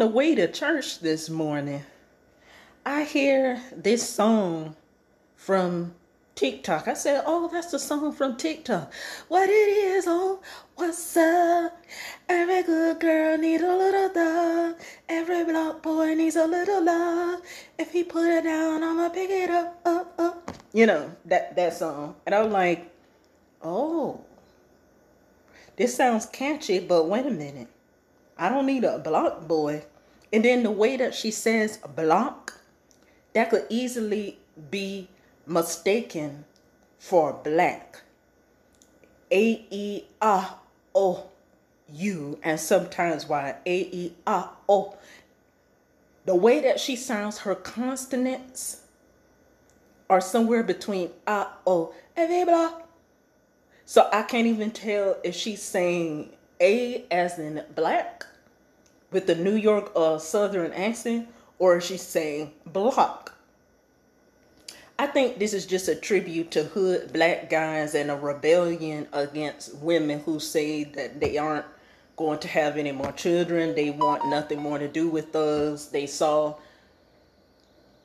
the way to church this morning, I hear this song from TikTok. I said, Oh, that's the song from TikTok. What it is, oh, what's up? Every good girl needs a little dog. Every block boy needs a little love. If he put it down, I'ma pick it up, up, up. You know, that, that song. And I'm like, Oh, this sounds catchy, but wait a minute. I don't need a block boy. And then the way that she says block, that could easily be mistaken for black. A E R O U, and sometimes why Y A E R O. The way that she sounds, her consonants are somewhere between A O. So I can't even tell if she's saying A as in black with the New York uh, Southern accent, or is she saying block? I think this is just a tribute to hood black guys and a rebellion against women who say that they aren't going to have any more children. They want nothing more to do with us. They saw,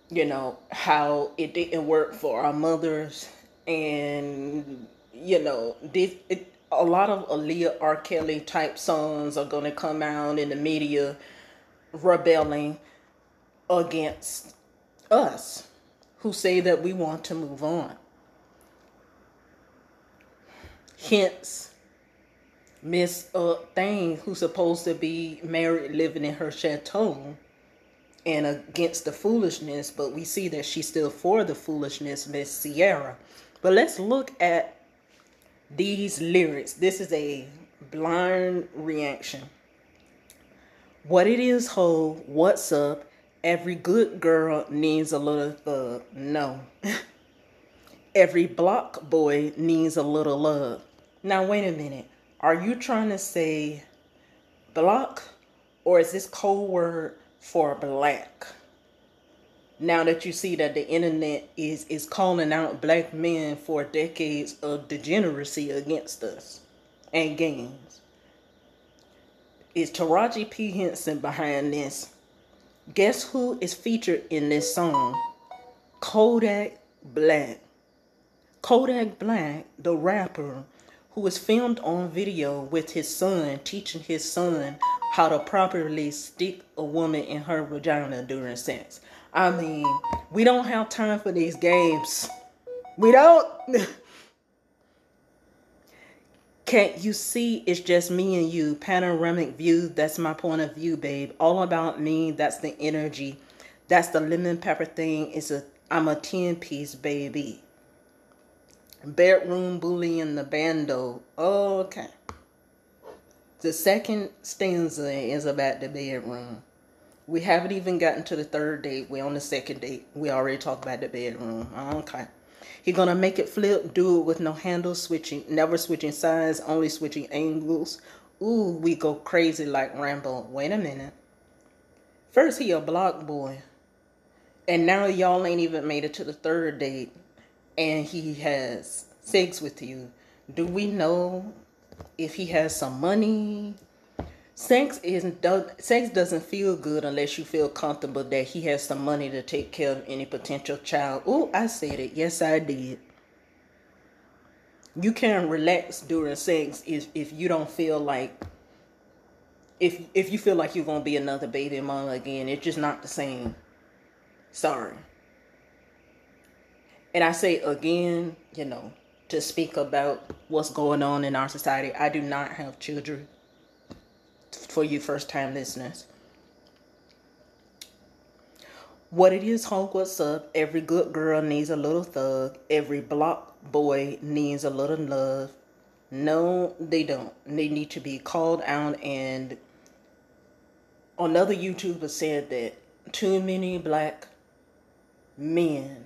you know, how it didn't work for our mothers. And, you know, this, it, a lot of Aaliyah R. Kelly type songs are going to come out in the media rebelling against us who say that we want to move on. Hence, Miss uh, Thing, who's supposed to be married, living in her chateau, and against the foolishness, but we see that she's still for the foolishness, Miss Ciara. But let's look at these lyrics. This is a blind reaction. What it is, ho, what's up, Every good girl needs a little thug. No. Every block boy needs a little love. Now, wait a minute. Are you trying to say block or is this code word for black? Now that you see that the internet is, is calling out black men for decades of degeneracy against us and games. Is Taraji P. Henson behind this? Guess who is featured in this song? Kodak Black. Kodak Black, the rapper, who was filmed on video with his son, teaching his son how to properly stick a woman in her vagina during sex. I mean, we don't have time for these games. We don't. Can't you see it's just me and you? Panoramic view, that's my point of view, babe. All about me, that's the energy. That's the lemon pepper thing. It's a I'm a 10 piece baby. Bedroom bully in the bando. Okay. The second stanza is about the bedroom. We haven't even gotten to the third date. We're on the second date. We already talked about the bedroom. Okay. He gonna make it flip, do it with no handle switching, never switching sides, only switching angles. Ooh, we go crazy like Rambo. Wait a minute. First he a block boy. And now y'all ain't even made it to the third date and he has sex with you. Do we know if he has some money? Sex isn't does, sex doesn't feel good unless you feel comfortable that he has some money to take care of any potential child. Oh, I said it. Yes, I did. You can relax during sex if if you don't feel like if if you feel like you're gonna be another baby mama again. It's just not the same. Sorry. And I say again, you know, to speak about what's going on in our society. I do not have children for you first time listeners. What it is, Hulk, what's up? Every good girl needs a little thug. Every block boy needs a little love. No, they don't. They need to be called out. And another YouTuber said that too many black men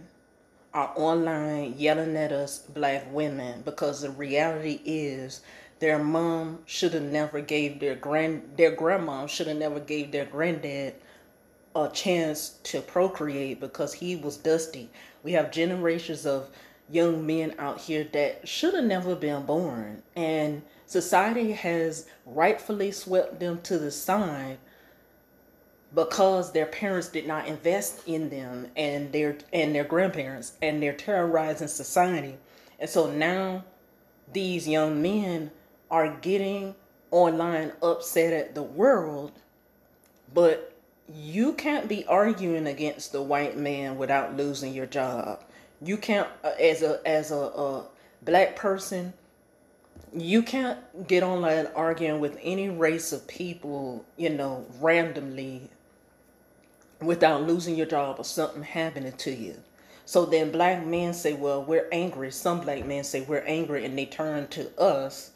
are online yelling at us black women because the reality is their mom should have never gave their grand their grandma should have never gave their granddad a chance to procreate because he was dusty. We have generations of young men out here that should have never been born and society has rightfully swept them to the side because their parents did not invest in them and their and their grandparents and they're terrorizing society and so now these young men are getting online upset at the world but you can't be arguing against the white man without losing your job you can't uh, as a as a, a black person you can't get online arguing with any race of people you know randomly without losing your job or something happening to you. So then black men say, well, we're angry. Some black men say we're angry and they turn to us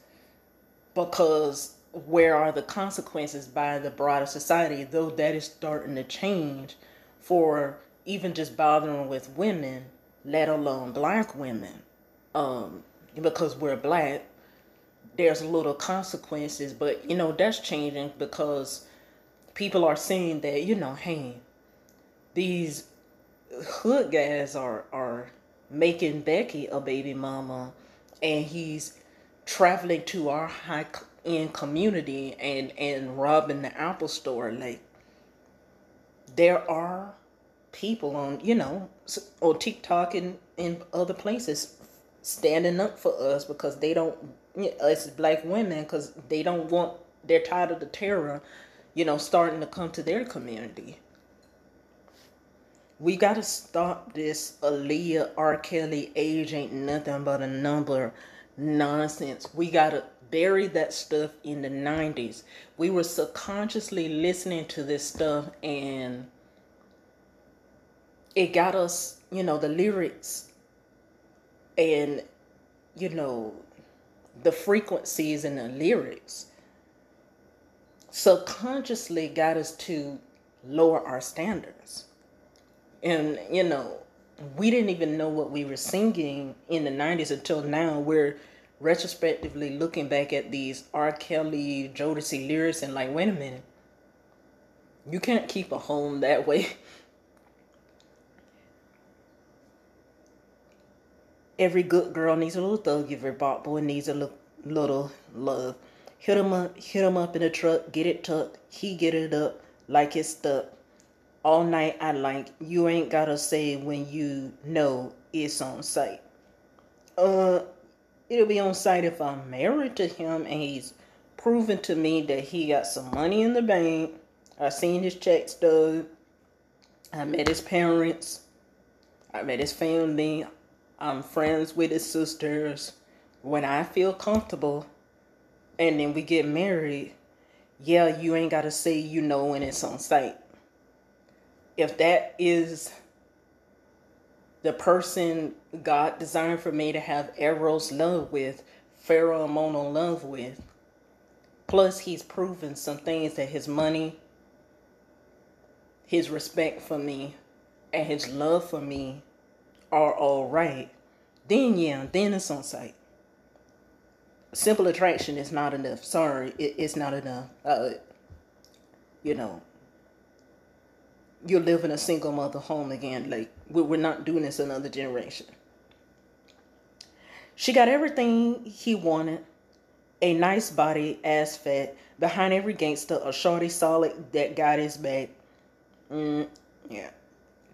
because where are the consequences by the broader society? Though that is starting to change for even just bothering with women, let alone black women. Um, because we're black, there's a little consequences, but you know, that's changing because people are seeing that, you know, hey, these hood guys are are making Becky a baby mama, and he's traveling to our high end community and and robbing the Apple store. Like there are people on you know on TikTok and in other places standing up for us because they don't us black women because they don't want they're tired of the terror you know starting to come to their community we got to stop this Aaliyah R. Kelly age ain't nothing but a number nonsense. We got to bury that stuff in the 90s. We were subconsciously listening to this stuff and it got us, you know, the lyrics and, you know, the frequencies and the lyrics subconsciously got us to lower our standards and you know we didn't even know what we were singing in the 90s until now. We're retrospectively looking back at these R. Kelly Jodeci lyrics and like wait a minute. You can't keep a home that way. Every good girl needs a little thug. Every bot boy needs a little, little love. Hit him up hit him up in the truck get it tucked. He get it up like it's stuck all night I like you ain't gotta say when you know it's on site. Uh it'll be on site if I'm married to him and he's proven to me that he got some money in the bank. I seen his check stub. I met his parents. I met his family. I'm friends with his sisters. When I feel comfortable and then we get married, yeah, you ain't gotta say you know when it's on site if that is the person God designed for me to have Eros love with, pheromonal love with, plus he's proven some things that his money, his respect for me, and his love for me are all right, then yeah, then it's on site. Simple attraction is not enough. Sorry, it, it's not enough. Uh, you know, you're living a single mother home again. Like, we're not doing this another generation. She got everything he wanted a nice body, ass fat, behind every gangster, a shorty solid that got his back. Mm, yeah.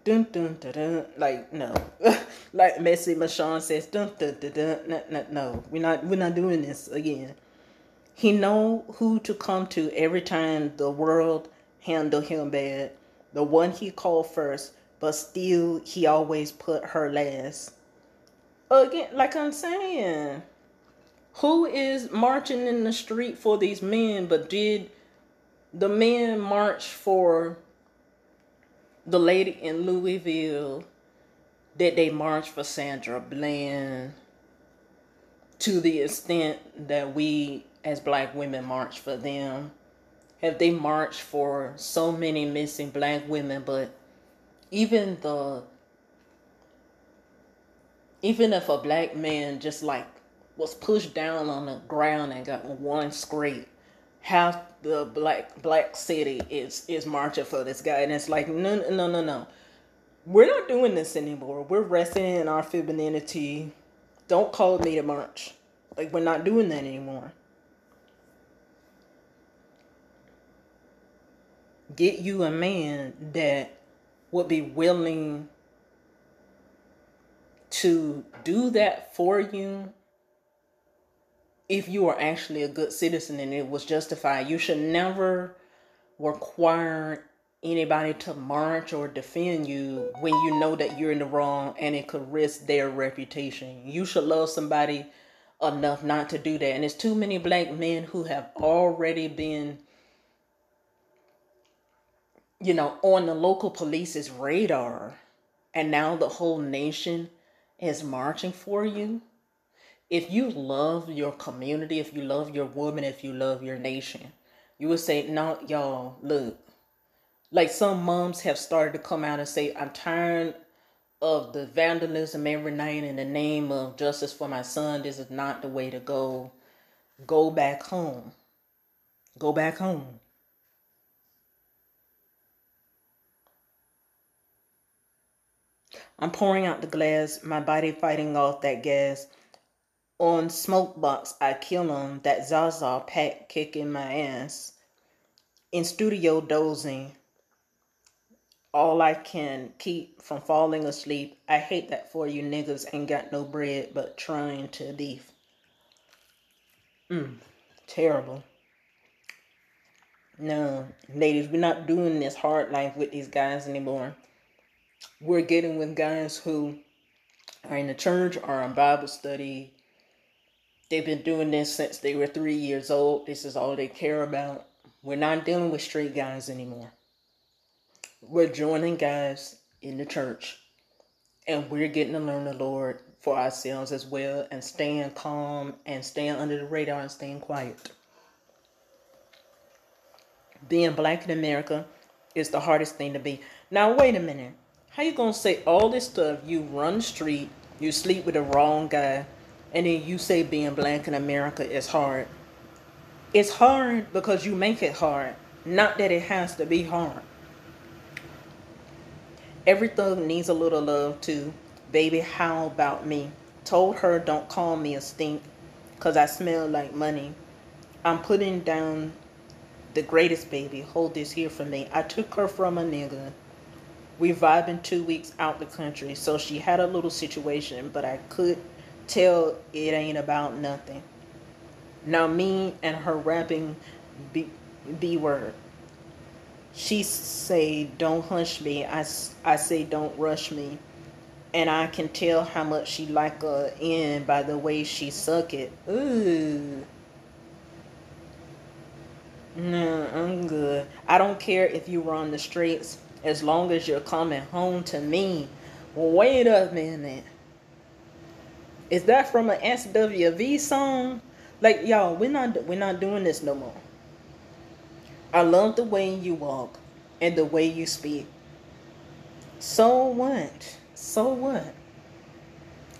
Dun, dun, dun, dun. Like, no. like Messy Mashawn says, dun, dun, dun, dun. No, no, no. We're not, we're not doing this again. He know who to come to every time the world handle him bad the one he called first, but still he always put her last. Again, like I'm saying, who is marching in the street for these men, but did the men march for the lady in Louisville? Did they march for Sandra Bland? To the extent that we as black women march for them have they marched for so many missing black women, but even the even if a black man just like was pushed down on the ground and got one scrape, half the black black city is is marching for this guy, and it's like no, no no no no, we're not doing this anymore. We're resting in our femininity. Don't call me to march. Like we're not doing that anymore. Get you a man that would be willing to do that for you if you are actually a good citizen and it was justified. You should never require anybody to march or defend you when you know that you're in the wrong and it could risk their reputation. You should love somebody enough not to do that. And there's too many black men who have already been, you know, on the local police's radar. And now the whole nation is marching for you. If you love your community, if you love your woman, if you love your nation, you would say, no, y'all, look, like some moms have started to come out and say, I'm tired of the vandalism every night in the name of justice for my son. This is not the way to go. Go back home. Go back home. I'm pouring out the glass, my body fighting off that gas. On smokebox, I kill 'em. That Zaza pack kicking my ass. In studio dozing, all I can keep from falling asleep. I hate that for you niggas ain't got no bread but trying to beef. Mm, terrible. No, ladies, we're not doing this hard life with these guys anymore. We're getting with guys who are in the church or in Bible study. They've been doing this since they were three years old. This is all they care about. We're not dealing with straight guys anymore we're joining guys in the church and we're getting to learn the Lord for ourselves as well and staying calm and staying under the radar and staying quiet. Being black in America is the hardest thing to be. Now wait a minute. How you gonna say all this stuff? You run street, you sleep with the wrong guy, and then you say being black in America is hard. It's hard because you make it hard, not that it has to be hard. Every thug needs a little love too. Baby, how about me? Told her don't call me a stink because I smell like money. I'm putting down the greatest baby. Hold this here for me. I took her from a nigga. We vibing two weeks out the country, so she had a little situation, but I could tell it ain't about nothing. Now me and her rapping B, B word. She say, don't hush me. I, I say, don't rush me. And I can tell how much she like a in by the way she suck it. Ooh. No, I'm good. I don't care if you were on the streets as long as you're coming home to me. Wait a minute. Is that from an SWV song? Like y'all, we're not we're not doing this no more. I love the way you walk and the way you speak. So what? So what?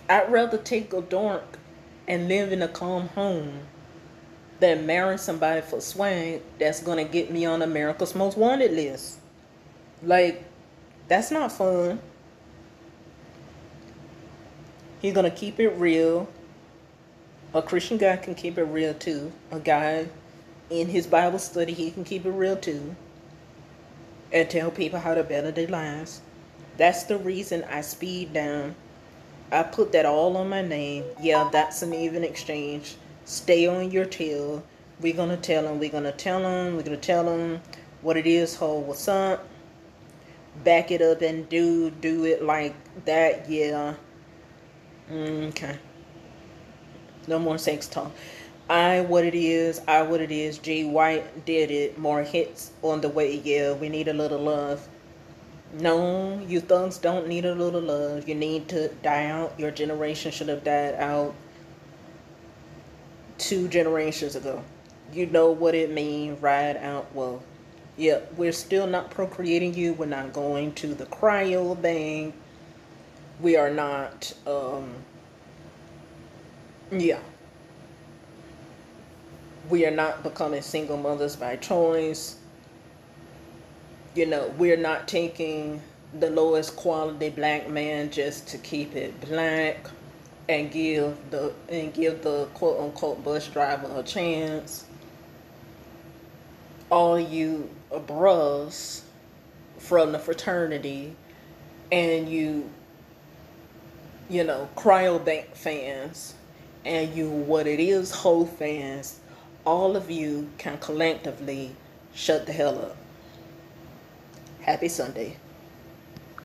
I'd rather take a dork and live in a calm home than marry somebody for swag that's gonna get me on America's Most Wanted list. Like, that's not fun. He's gonna keep it real. A Christian guy can keep it real too. A guy in his Bible study, he can keep it real too and tell people how to better their lives. That's the reason I speed down. I put that all on my name. Yeah, that's an even exchange. Stay on your tail. We're to tell them. We're to tell them. We're to tell them what it is, hold what's up. Back it up and do do it like that. Yeah. Mm, okay. No more sex talk. I what it is, I what it is, G White did it, more hits on the way, yeah, we need a little love. No, you thugs don't need a little love. You need to die out. Your generation should have died out two generations ago. You know what it means, ride out well. Yep, yeah, we're still not procreating you. We're not going to the cryo bank. We are not um yeah we are not becoming single mothers by choice. You know, we're not taking the lowest quality black man just to keep it black and give the and give the quote unquote bus driver a chance. all you bros from the fraternity and you you know cryobank fans and you what it is whole fans all of you can collectively shut the hell up. Happy sunday